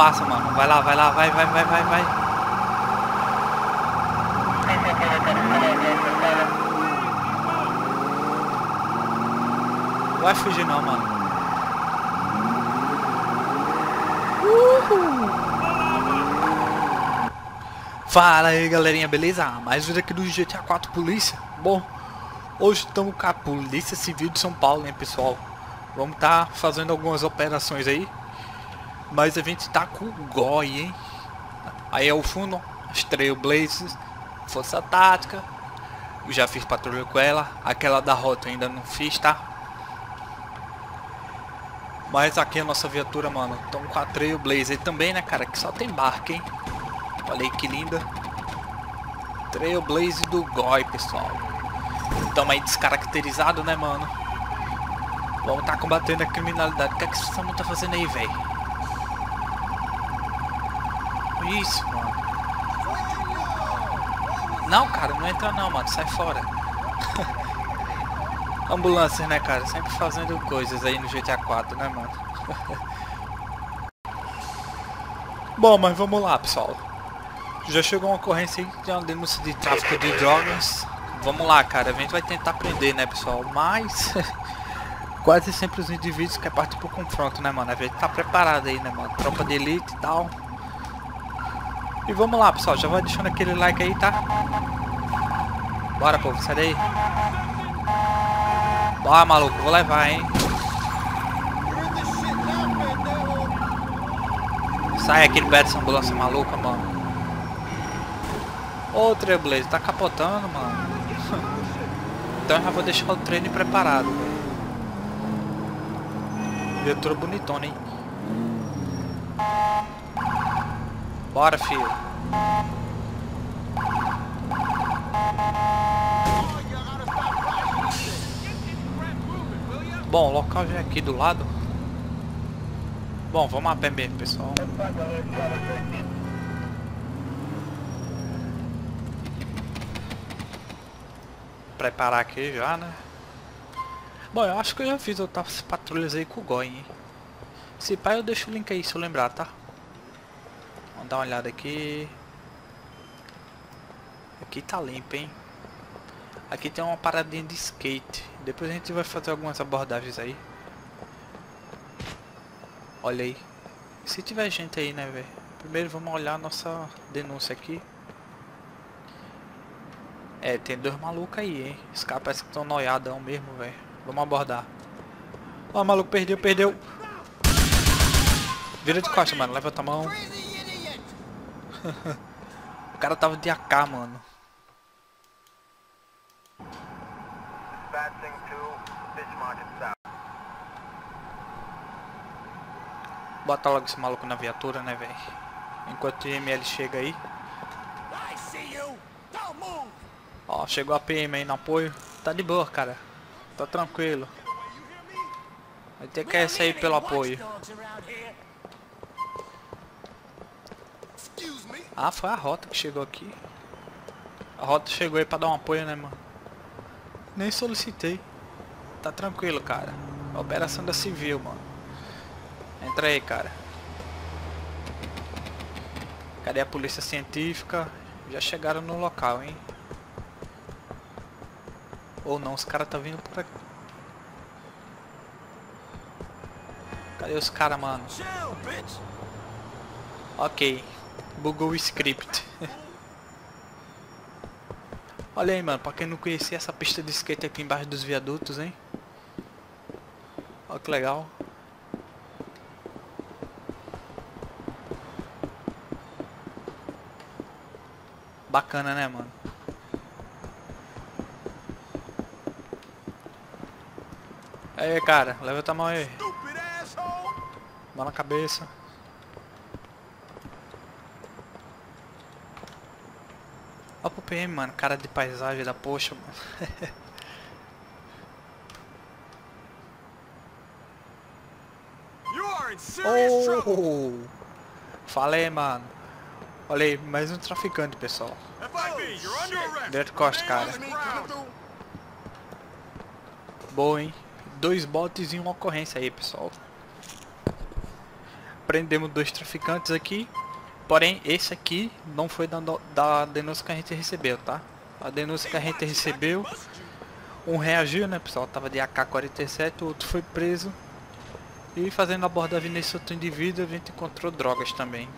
passa, mano. Vai lá, vai lá, vai, vai, vai, vai, vai. Vai fugir não, mano. Fala aí galerinha, beleza? Mais vídeo aqui do GTA 4 Polícia. Bom, hoje estamos com a Polícia Civil de São Paulo, hein pessoal? Vamos estar tá fazendo algumas operações aí. Mas a gente tá com o GOI, hein? Aí é o fundo, as Trailblazers, Força Tática. Eu já fiz patrulha com ela. Aquela da rota ainda não fiz, tá? Mas aqui a nossa viatura, mano. Estamos com a Trailblazer também, né, cara? Que só tem barca, hein? Olha que linda. Trailblazer do GOI, pessoal. Estamos aí descaracterizado, né, mano? Vamos tá combatendo a criminalidade. O que é que esse Samu tá fazendo aí, velho? Isso, mano. Não, cara, não entra não, mano. Sai fora. Ambulâncias, né, cara? Sempre fazendo coisas aí no GTA 4, né, mano? Bom, mas vamos lá, pessoal. Já chegou uma ocorrência aí de uma denúncia de tráfico de drogas. Vamos lá, cara. A gente vai tentar prender, né, pessoal? Mas... quase sempre os indivíduos querem partir pro confronto, né, mano? A gente tá preparado aí, né, mano? Tropa de elite e tal. E vamos lá, pessoal. Já vai deixando aquele like aí, tá? Bora, povo. Sai daí. Bora, maluco. Vou levar, hein? Sai aquele pé dessa ambulância maluca, mano. Ô, Treblaze, tá capotando, mano. então eu já vou deixar o treino preparado. Viatura bonitona, hein? Bora, filho. Bom, o local já é aqui do lado. Bom, vamos a pé mesmo, pessoal. Preparar aqui já, né? Bom, eu acho que eu já fiz outras patrulhas aí com o Goi, hein? Se pai eu deixo o link aí se eu lembrar, tá? Dar uma olhada aqui. Aqui tá limpo, hein? Aqui tem uma paradinha de skate. Depois a gente vai fazer algumas abordagens aí. Olha aí. Se tiver gente aí, né, velho? Primeiro vamos olhar nossa denúncia aqui. É, tem dois malucos aí, hein? Os caras parecem que estão noiadão mesmo, velho. Vamos abordar. Ó, oh, maluco, perdeu, perdeu. Vira de costa, mano. Levanta a mão. o cara tava de AK, mano. Bota logo esse maluco na viatura, né, velho? Enquanto o ML chega aí. Ó, chegou a PM aí no apoio. Tá de boa, cara. Tá tranquilo. Vai ter que sair pelo apoio. Ah, foi a rota que chegou aqui. A rota chegou aí pra dar um apoio, né, mano? Nem solicitei. Tá tranquilo, cara. Operação da Civil, mano. Entra aí, cara. Cadê a polícia científica? Já chegaram no local, hein? Ou não, os caras tá vindo por aqui. Cadê os caras, mano? Ok. Bugou o script. Olha aí, mano. Pra quem não conhecia essa pista de skate aqui embaixo dos viadutos, hein? Olha que legal. Bacana, né, mano? Aí, cara, levanta a mão aí. Mão na cabeça. Olha pro PM, mano. Cara de paisagem da poxa, mano. oh! Falei, mano. Olha aí, mais um traficante, pessoal. Direto costa, cara. Boa, hein? Dois botes e uma ocorrência aí, pessoal. prendemos dois traficantes aqui. Porém, esse aqui não foi da, da denúncia que a gente recebeu, tá? A denúncia que a gente recebeu, um reagiu, né, pessoal? Tava de AK-47, o outro foi preso. E fazendo abordagem nesse outro indivíduo, a gente encontrou drogas também.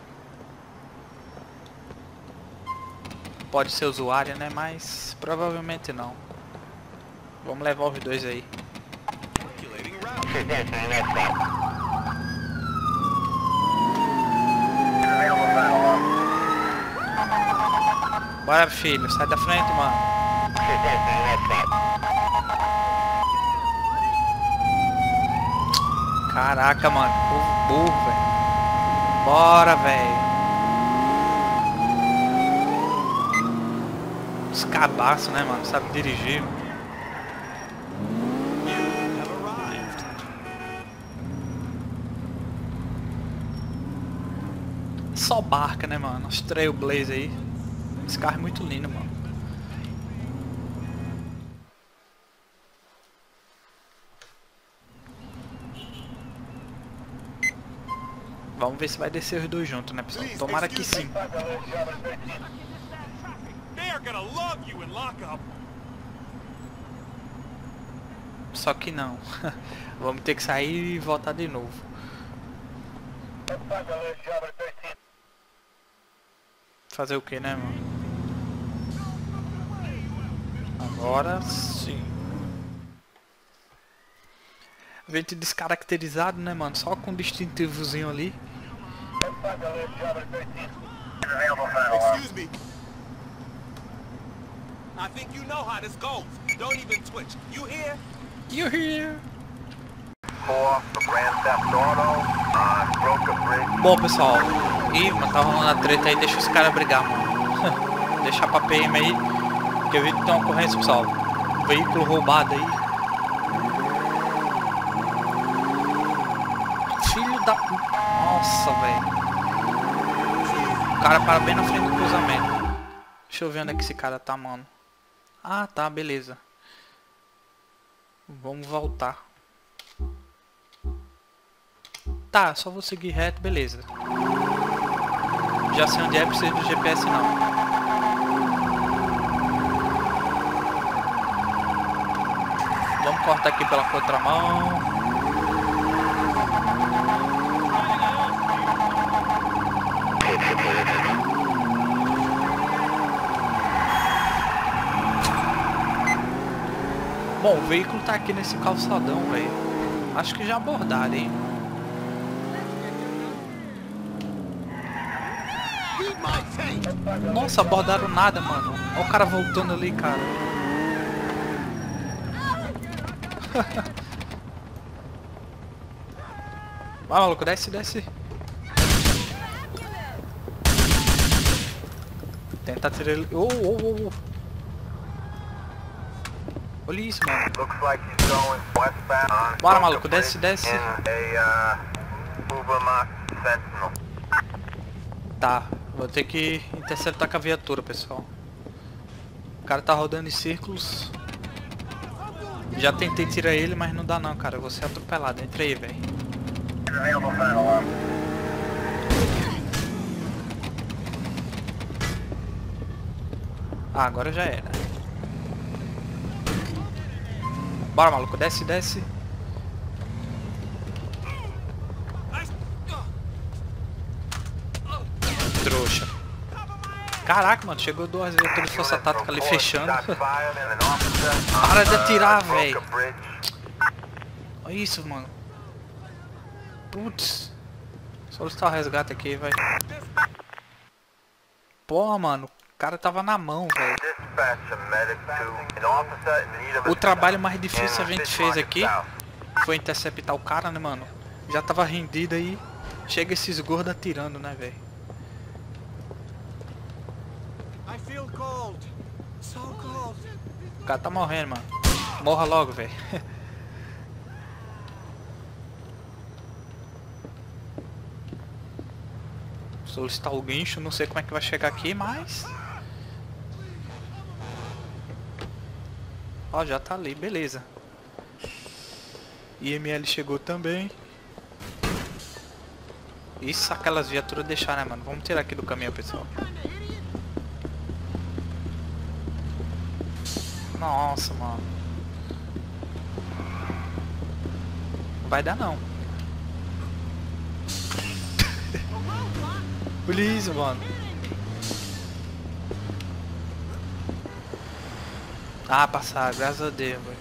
Pode ser usuário, né? Mas provavelmente não. Vamos levar os dois aí. Bora filho, sai da frente, mano. Caraca, mano, povo burro, velho. Bora, velho. Os cabaços, né, mano? Sabe dirigir. Só barca, né, mano? Os Trailblazer aí. Esse carro é muito lindo, mano. Vamos ver se vai descer os dois juntos, né, pessoal? Tomara que sim. Só que não. Vamos ter que sair e voltar de novo. Fazer o que, né, mano? Agora sim. A gente descaracterizado, né, mano? Só com um distintivozinho ali. Excuse me. I think you know how this goes. Don't even twitch. You hear? You hear? Bom, pessoal. Ih, mano, tá rolando a treta aí. Deixa os caras brigar, mano. Deixar pra PM aí. Que eu vi que tem uma ocorrência, pessoal. Veículo roubado aí. Filho da... Nossa, velho. O cara para bem na frente do cruzamento. Deixa eu ver onde é que esse cara tá, mano. Ah, tá, beleza. Vamos voltar. Tá, só vou seguir reto, beleza. Já sei onde é, preciso do GPS não. Cortar aqui pela contramão. Bom, o veículo tá aqui nesse calçadão, velho. Acho que já abordaram, hein? Nossa, abordaram nada, mano. Olha o cara voltando ali, cara. Vai, maluco, desce, desce. Tentar tirar ele... Oh, oh, oh, oh. Olha isso, mano. Bora, maluco, desce, desce. Tá, vou ter que interceptar com a viatura, pessoal. O cara tá rodando em círculos. Já tentei tirar ele, mas não dá não, cara. Vou ser atropelado. Entra aí, velho. Ah, agora já era. Bora, maluco. Desce, desce. Trouxa. Caraca, mano. Chegou duas vezes toda força tática ali fechando. Para de atirar, velho. Olha isso, mano. Putz. Solicitar o resgate aqui, vai. Pô, mano cara tava na mão, velho. O trabalho mais difícil a gente fez aqui foi interceptar o cara, né, mano? Já tava rendido aí. Chega esses gordos atirando, né, velho? O cara tá morrendo, mano. Morra logo, velho. Solicitar o guincho, não sei como é que vai chegar aqui, mas... Ó, já tá ali, beleza. IML chegou também. Isso aquelas viaturas deixaram, né, mano? Vamos tirar aqui do caminho, pessoal. Nossa, mano. Não vai dar, não. Polícia, mano. Ah, passar, graças a Deus, velho.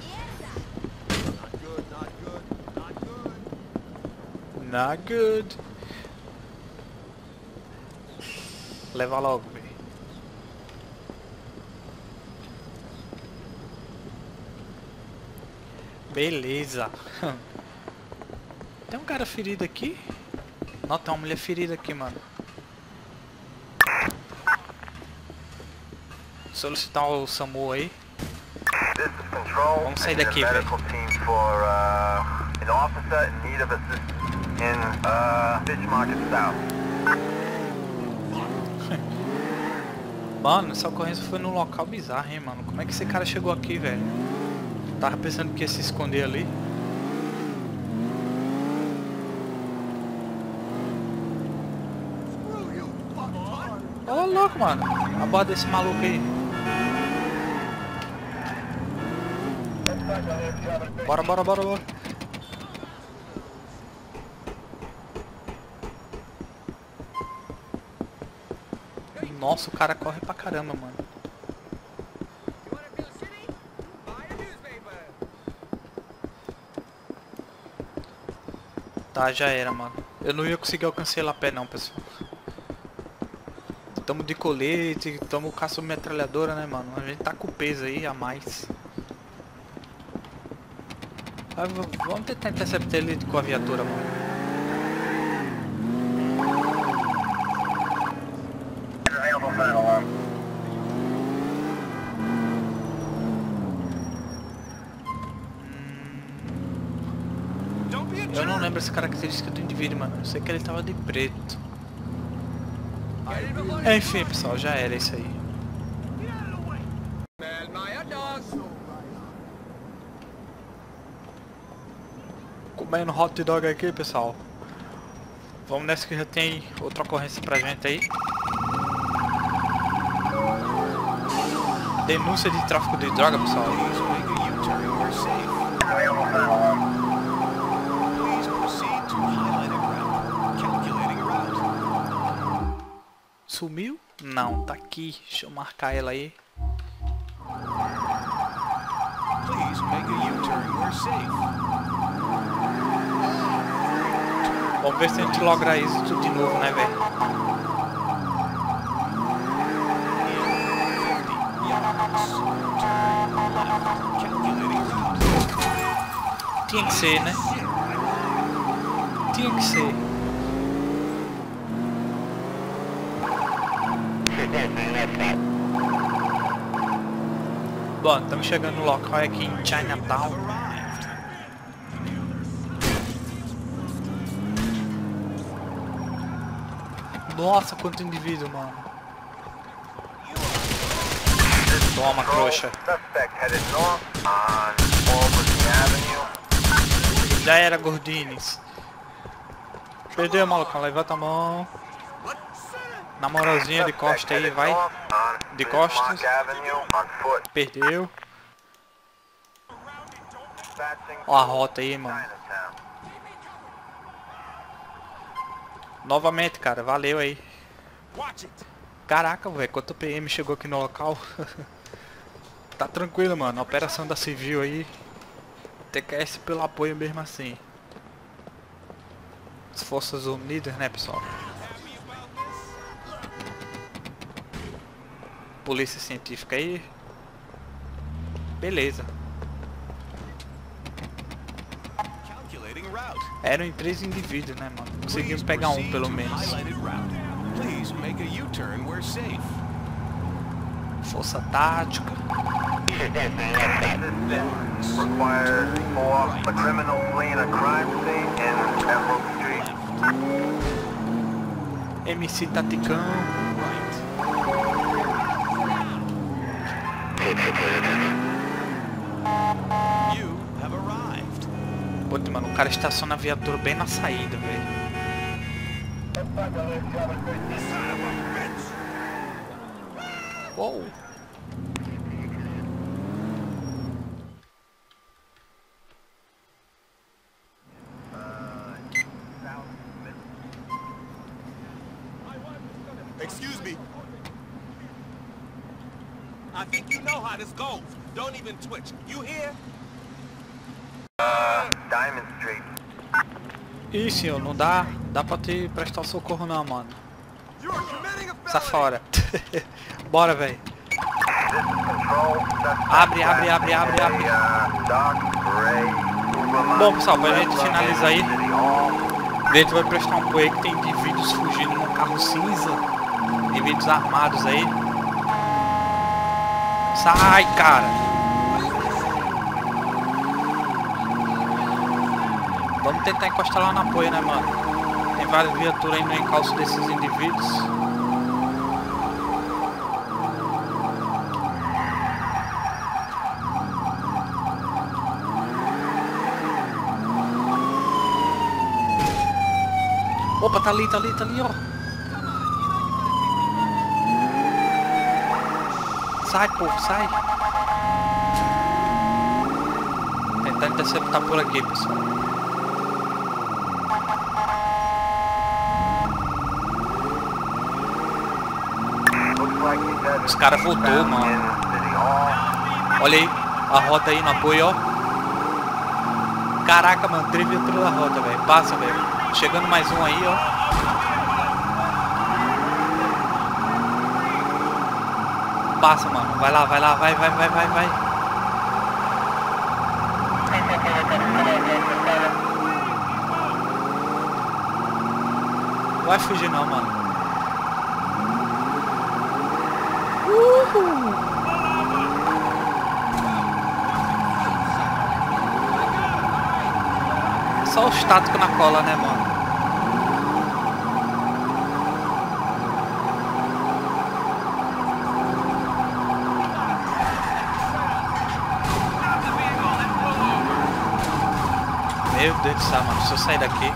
Not good. Leva logo, velho. Beleza. Tem um cara ferido aqui? Não, tem uma mulher ferida aqui, mano. Solicitar o SAMU aí. Vamos sair daqui, velho. Mano, essa ocorrência foi num local bizarro, hein, mano. Como é que esse cara chegou aqui, velho? Tava pensando que ia se esconder ali. Ô, oh, louco, mano. Aborda esse maluco aí. Bora, bora, bora, bora. Nossa, o cara corre pra caramba, mano. Tá, já era, mano. Eu não ia conseguir alcançar lá pé não, pessoal. Tamo de colete, tamo caça metralhadora, né, mano? A gente tá com peso aí a mais. Vamos tentar interceptar ele com a viatura, mano. Eu não lembro essa característica do indivíduo, mano. Eu sei que ele tava de preto. Enfim, pessoal, já era isso aí. Comendo hot dog aqui, pessoal. Vamos nessa que já tem outra ocorrência pra gente aí. Denúncia de tráfico de droga, pessoal. Sumiu? Não, tá aqui. Deixa eu marcar ela aí. Vamos ver se a gente logra isso de novo, né, velho? Tinha que ser, né? Tinha que ser. Bom, estamos chegando no local aqui em Chinatown. Nossa, quanto indivíduo, mano. Toma, trouxa. Já era, Gordines. Perdeu, maluco. Levanta a mão. Na moralzinha de costa aí, vai. De costas. Perdeu. A rota aí, mano. Novamente, cara. Valeu aí. Caraca, velho. Quanto PM chegou aqui no local. tá tranquilo, mano. Operação da Civil aí. TQS pelo apoio mesmo assim. As Forças Unidas, né, pessoal? Polícia Científica aí. Beleza. Eram em três indivíduos, né, mano? Conseguimos pegar um, pelo menos. Força tática. MC Taticão. Pô, mano, o cara estaciona a viatura bem na saída, velho. Uou. Excuse me. I think you know how this goes. Twitch. You hear? Diamond Street. Ih, senhor, não dá, dá pra te prestar socorro não, mano. Sai fora. Bora, velho. Abre, abre, abre, abre, abre. Uh. Bom, pessoal, pra gente finalizar aí, a gente vai prestar um apoio que tem indivíduos fugindo num carro cinza. Indivíduos armados aí. Sai, cara! Vamos tentar encostar lá no apoio, né, mano? Tem várias viaturas aí no encalço desses indivíduos. Opa, tá ali, tá ali, tá ali, ó. Sai, povo, sai. Tentar interceptar por aqui, pessoal. Os caras voltou, mano. Olha aí, a rota aí no apoio, ó. Caraca, mano, três na rota, velho. Passa, velho. Chegando mais um aí, ó. Passa, mano. Vai lá, vai lá, vai, vai, vai, vai, vai. Vai fugir não, mano. Só o estático na cola, né, mano? Meu Deus do céu, mano. Se eu sair daqui...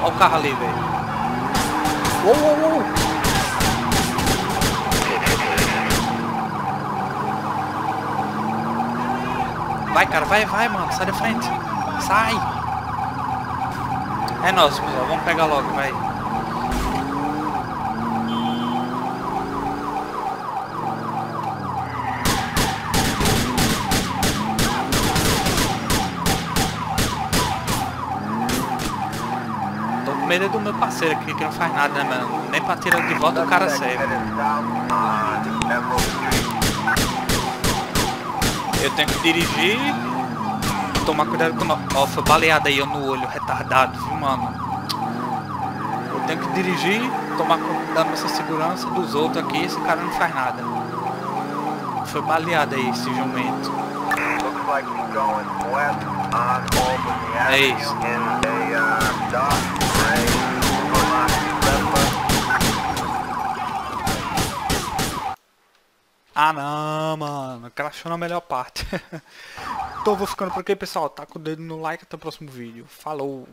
Olha o carro ali, velho. Uou, uou, uou. Vai, cara, vai, vai, mano. Sai da frente. Sai. É nosso, pessoal. Vamos pegar logo, vai. Tô com medo do meu parceiro aqui, que não faz nada, né, mano? Nem pra tirar de volta o cara serve. Eu tenho que dirigir. Tomar cuidado com o. Ó, foi baleado aí ó, no olho, retardado, viu, mano? Eu tenho que dirigir, tomar cuidado com essa segurança dos outros aqui, esse cara não faz nada. Foi baleado aí esse jumento. É isso. Ah não, mano, crashou na melhor parte. então vou ficando por aqui, pessoal. Taca o dedo no like até o próximo vídeo. Falou!